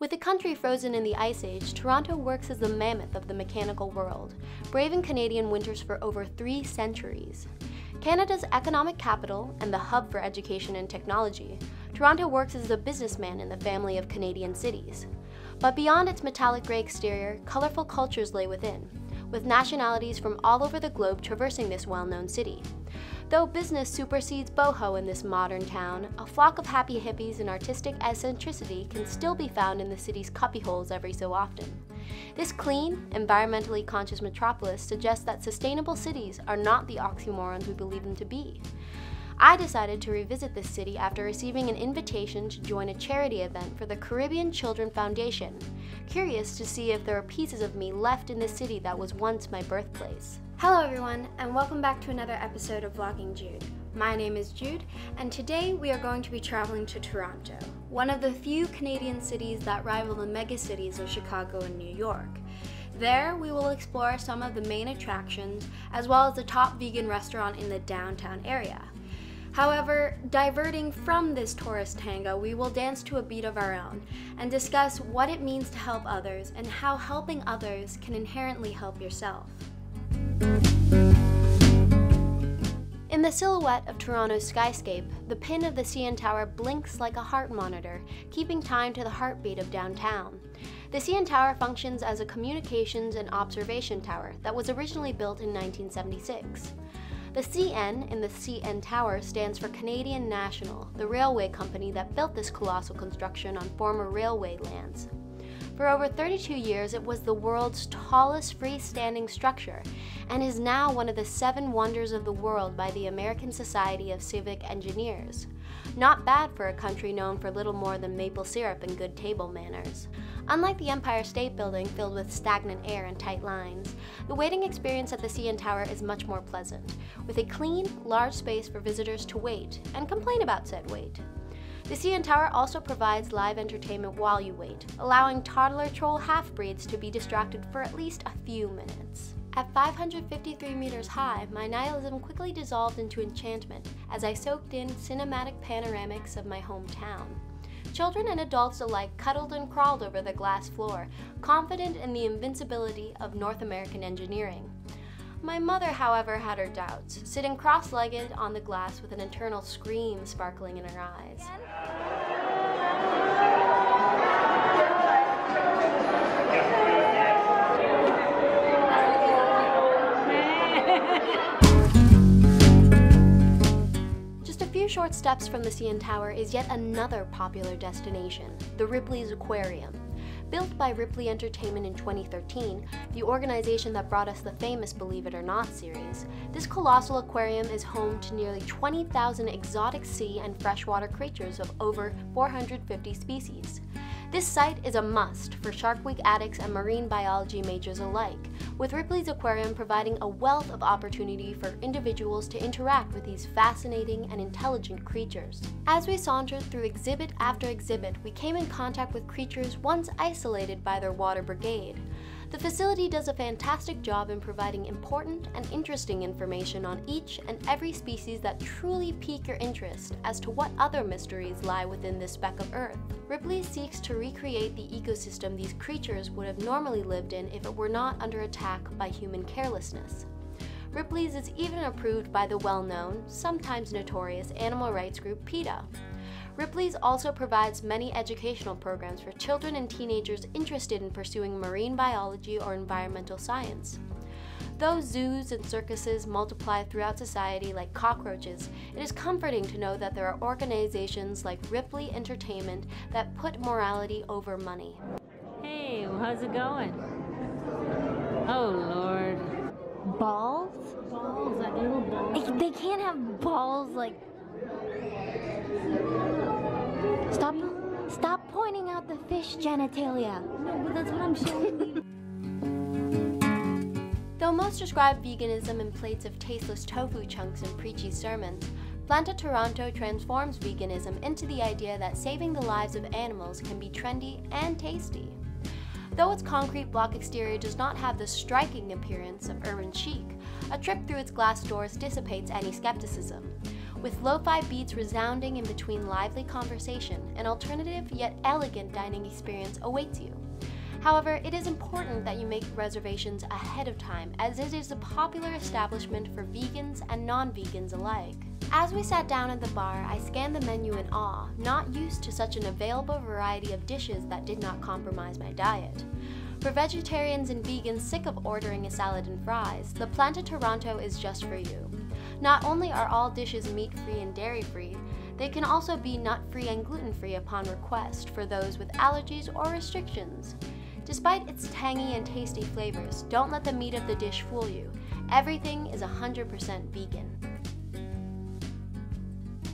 With a country frozen in the Ice Age, Toronto works as the mammoth of the mechanical world, braving Canadian winters for over three centuries. Canada's economic capital and the hub for education and technology, Toronto works as the businessman in the family of Canadian cities. But beyond its metallic gray exterior, colorful cultures lay within, with nationalities from all over the globe traversing this well known city. Though business supersedes boho in this modern town, a flock of happy hippies and artistic eccentricity can still be found in the city's cubbyholes every so often. This clean, environmentally conscious metropolis suggests that sustainable cities are not the oxymorons we believe them to be. I decided to revisit this city after receiving an invitation to join a charity event for the Caribbean Children Foundation, curious to see if there are pieces of me left in the city that was once my birthplace. Hello, everyone, and welcome back to another episode of Vlogging Jude. My name is Jude, and today we are going to be traveling to Toronto, one of the few Canadian cities that rival the megacities of Chicago and New York. There, we will explore some of the main attractions, as well as the top vegan restaurant in the downtown area. However, diverting from this tourist tango, we will dance to a beat of our own and discuss what it means to help others and how helping others can inherently help yourself. In the silhouette of Toronto's skyscape, the pin of the CN Tower blinks like a heart monitor, keeping time to the heartbeat of downtown. The CN Tower functions as a communications and observation tower that was originally built in 1976. The CN in the CN Tower stands for Canadian National, the railway company that built this colossal construction on former railway lands. For over 32 years, it was the world's tallest freestanding structure and is now one of the seven wonders of the world by the American Society of Civil Engineers. Not bad for a country known for little more than maple syrup and good table manners. Unlike the Empire State Building filled with stagnant air and tight lines, the waiting experience at the CN Tower is much more pleasant, with a clean, large space for visitors to wait and complain about said wait. The CN Tower also provides live entertainment while you wait, allowing toddler troll half-breeds to be distracted for at least a few minutes. At 553 meters high, my nihilism quickly dissolved into enchantment as I soaked in cinematic panoramics of my hometown. Children and adults alike cuddled and crawled over the glass floor, confident in the invincibility of North American engineering. My mother, however, had her doubts, sitting cross legged on the glass with an eternal scream sparkling in her eyes. Short steps from the CN Tower is yet another popular destination, the Ripley's Aquarium. Built by Ripley Entertainment in 2013, the organization that brought us the famous Believe It or Not series, this colossal aquarium is home to nearly 20,000 exotic sea and freshwater creatures of over 450 species. This site is a must for Shark Week addicts and marine biology majors alike, with Ripley's Aquarium providing a wealth of opportunity for individuals to interact with these fascinating and intelligent creatures. As we sauntered through exhibit after exhibit, we came in contact with creatures once isolated by their water brigade. The facility does a fantastic job in providing important and interesting information on each and every species that truly pique your interest as to what other mysteries lie within this speck of Earth. Ripley seeks to recreate the ecosystem these creatures would have normally lived in if it were not under attack by human carelessness. Ripley's is even approved by the well-known, sometimes notorious animal rights group PETA. Ripley's also provides many educational programs for children and teenagers interested in pursuing marine biology or environmental science. Though zoos and circuses multiply throughout society like cockroaches, it is comforting to know that there are organizations like Ripley Entertainment that put morality over money. Hey, how's it going? Oh, Lord. Balls? Balls, like little balls. They can't have balls like. Stop! Stop pointing out the fish genitalia. No, but that's what I'm showing you. Though most describe veganism in plates of tasteless tofu chunks and preachy sermons, Planta Toronto transforms veganism into the idea that saving the lives of animals can be trendy and tasty. Though its concrete block exterior does not have the striking appearance of urban chic, a trip through its glass doors dissipates any skepticism. With lo-fi beats resounding in between lively conversation, an alternative yet elegant dining experience awaits you. However, it is important that you make reservations ahead of time as it is a popular establishment for vegans and non-vegans alike. As we sat down at the bar, I scanned the menu in awe, not used to such an available variety of dishes that did not compromise my diet. For vegetarians and vegans sick of ordering a salad and fries, the Planta Toronto is just for you. Not only are all dishes meat-free and dairy-free, they can also be nut-free and gluten-free upon request for those with allergies or restrictions. Despite its tangy and tasty flavors, don't let the meat of the dish fool you. Everything is 100% vegan.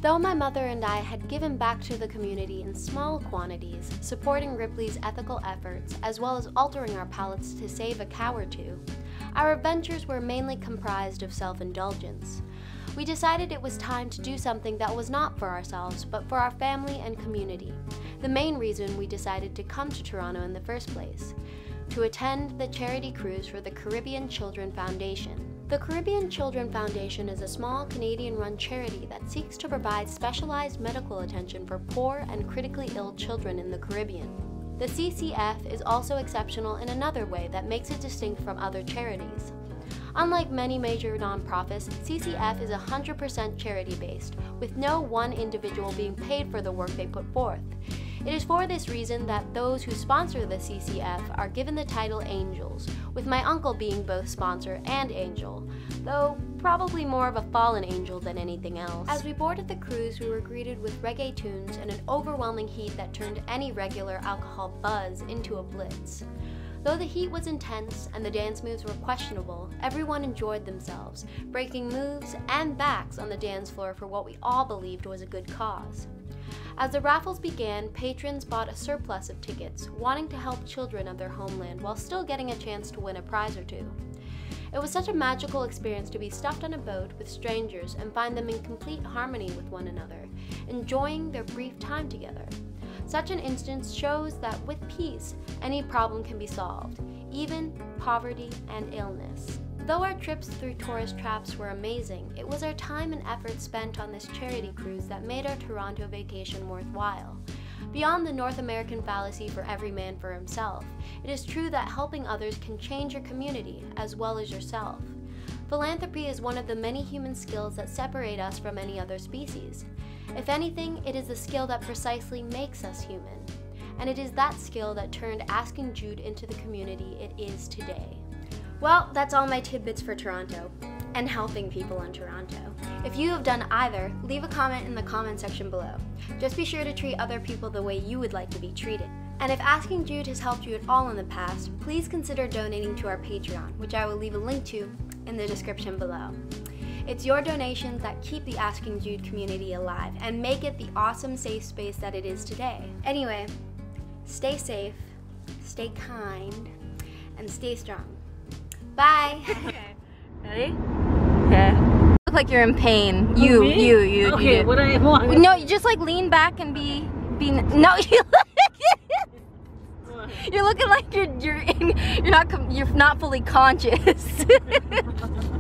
Though my mother and I had given back to the community in small quantities, supporting Ripley's ethical efforts as well as altering our palates to save a cow or two, our adventures were mainly comprised of self indulgence. We decided it was time to do something that was not for ourselves, but for our family and community. The main reason we decided to come to Toronto in the first place to attend the charity cruise for the Caribbean Children Foundation. The Caribbean Children Foundation is a small Canadian run charity that seeks to provide specialized medical attention for poor and critically ill children in the Caribbean. The CCF is also exceptional in another way that makes it distinct from other charities. Unlike many major nonprofits, CCF is 100% charity based, with no one individual being paid for the work they put forth. It is for this reason that those who sponsor the CCF are given the title angels, with my uncle being both sponsor and angel, though probably more of a fallen angel than anything else. As we boarded the cruise, we were greeted with reggae tunes and an overwhelming heat that turned any regular alcohol buzz into a blitz. Though the heat was intense and the dance moves were questionable, everyone enjoyed themselves, breaking moves and backs on the dance floor for what we all believed was a good cause. As the raffles began, patrons bought a surplus of tickets, wanting to help children of their homeland while still getting a chance to win a prize or two. It was such a magical experience to be stuffed on a boat with strangers and find them in complete harmony with one another, enjoying their brief time together. Such an instance shows that with peace, any problem can be solved, even poverty and illness. Though our trips through tourist traps were amazing, it was our time and effort spent on this charity cruise that made our Toronto vacation worthwhile. Beyond the North American fallacy for every man for himself, it is true that helping others can change your community as well as yourself. Philanthropy is one of the many human skills that separate us from any other species. If anything, it is the skill that precisely makes us human. And it is that skill that turned Asking Jude into the community it is today. Well, that's all my tidbits for Toronto and helping people in Toronto. If you have done either, leave a comment in the comment section below. Just be sure to treat other people the way you would like to be treated. And if Asking Jude has helped you at all in the past, please consider donating to our Patreon, which I will leave a link to in the description below. It's your donations that keep the Asking Jude community alive and make it the awesome safe space that it is today. Anyway, stay safe, stay kind, and stay strong. Bye. Okay. Ready? Okay. Look like you're in pain. Oh, you, me? you, you. Okay, you. what do I want? No, you just like lean back and be, be. No, you. You're looking like you're you're in, you're not you're not fully conscious.